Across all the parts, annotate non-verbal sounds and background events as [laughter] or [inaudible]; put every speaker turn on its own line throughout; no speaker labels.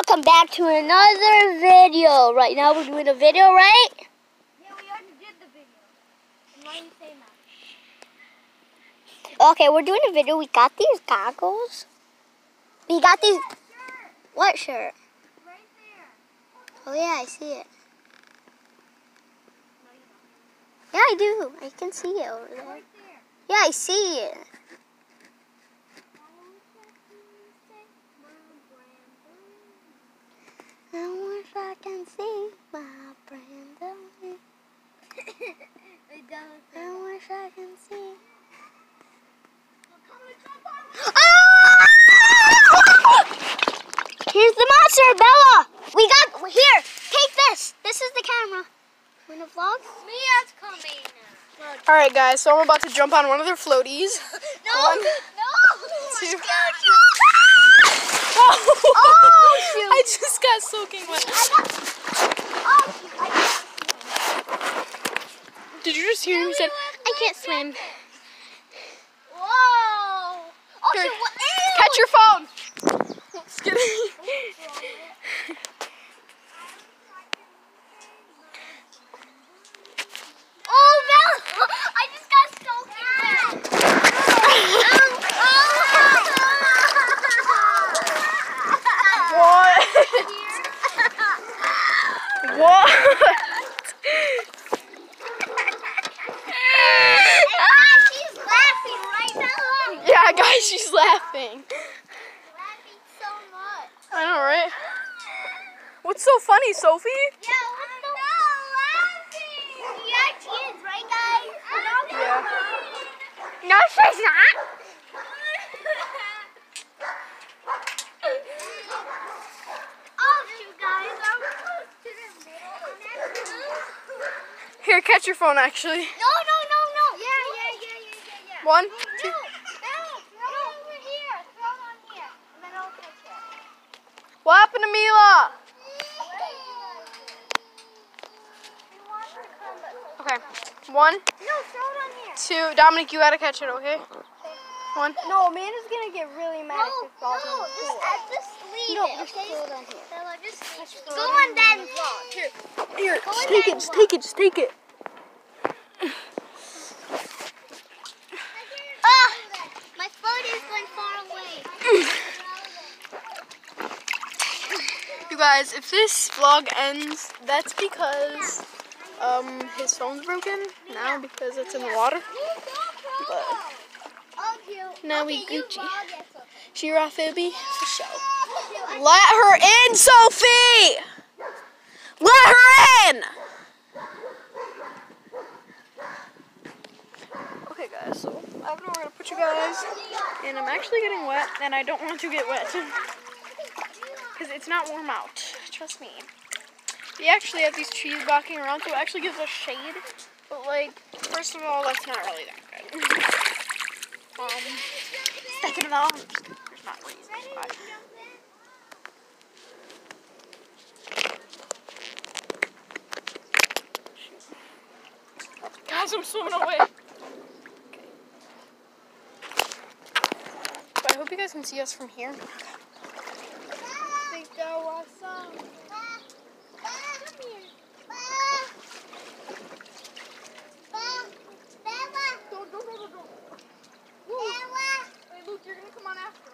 welcome back to another video. Right now we're doing a video, right?
Yeah, we already did the video. Why you say that?
Okay, we're doing a video. We got these goggles. We got these.
Sure,
What shirt?
right there.
Oh yeah, I see it.
No.
Yeah, I do. I can see it over there.
Right there.
Yeah, I see it. I wish I can see my. [laughs]
It does.
I wish I can see.
Come and jump on.
Here's the monster, Bella. We got here. Take this. This is the camera. Wanna vlog?
Mia's coming.
All right, guys. So I'm about to jump on one of their floaties. [laughs]
No,
One,
no. [laughs]
two.
Oh, [laughs] shoot.
I just got soaking wet.
Oh, shoot,
Did you just hear me say?
I can't swim.
Whoa. Oh, shoot.
Catch your phone. Just kidding.
Oh, Bella. I just got soaking wet.
What? what?
She's laughing right now.
yeah, guys, she's laughing.
Laughing so much.
I know, right? What's so funny, Sophie?
Yeah, what's so laughing? Yeah, she is, right, guys?
Yeah.
No, no, laughing! Yeah, she is, right guys? No, she's not.
oh, shoot, guys. I'm close to the middle.
Here, catch your phone, actually.
No, no, no, no. Yeah, yeah, yeah, yeah, yeah, yeah.
One,
No,
two.
no, throw it over here. Throw it on here. And then I'll catch it.
What happened to Mila? Okay. One,
No, throw it on here.
two. Dominic, you gotta catch it, okay? One.
No, Amanda's gonna get really mad
No, no, just, uh, just leave
No,
it,
just throw it on here.
Stella, just leave it. Go on then vlog. Here.
Here,
Go
just take it, just take it, just take it.
Ah, my phone is going far away.
You guys, if this vlog ends, that's because um his phone's broken now because it's in the water. But now we Gucci. Giraffe for show. Let her in, Sophie! Let her in! Okay, guys, so I have nowhere to put you guys, and I'm actually getting wet, and I don't want to get wet. [laughs] Because it's not warm out. Trust me. We actually have these trees blocking around, so it actually gives us shade. But, like, first of all, that's not really that good. [laughs] um, second of all, there's not why. Guys, I'm swimming away. Okay. But I hope you guys can see us from here. think that was some. Go, go, go, go, go. Hey, Luke, you're gonna come on after,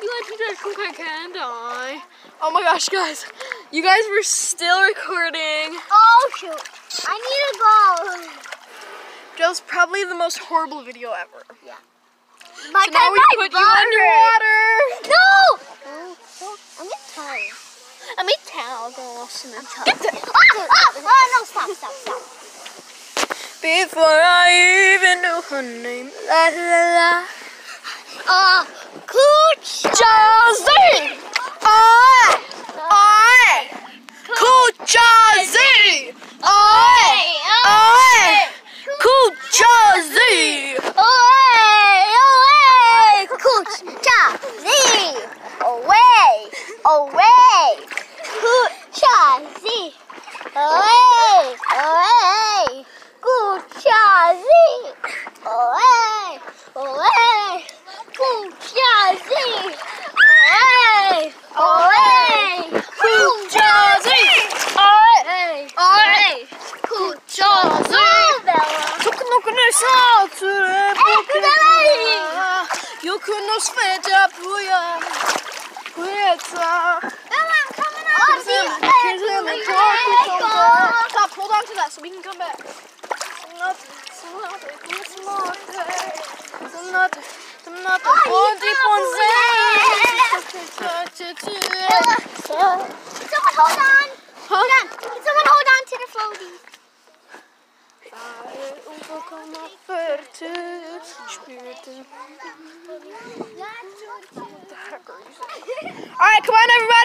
be like you
just
cook my candy.
Oh my
gosh, guys. You guys were still recording.
Oh, shoot. I need to go.
Joe's probably the most horrible video ever. Yeah.
My
so now we put water. you underwater.
No! I'm in
town. I'm in town. I'm gonna wash in the towel.
Get it! Ah, ah! Oh, no, stop, stop, stop.
Before I even knew her name, la la la.
Oh.
Jazzy! Oi! Oi! Kuchazi! Oi! Oi! Kuchazi!
Away, away, Cooch. Jazzy. Away, away, Cooch. Jazzy. Away, away, Cooch. Jazzy. Away, away, Cooch. Jazzy. Away, away, Cooch. Jazzy. Away, away, Cooch. Jazzy.
Tuknukne sature
Bella!
Yukuno sveta puya Pueta Stop, hold on to that so we can come back.
Someone hold on. Hold on. Someone hold on to the floaty?
Alright, come on everybody!